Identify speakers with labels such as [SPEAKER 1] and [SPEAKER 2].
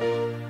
[SPEAKER 1] you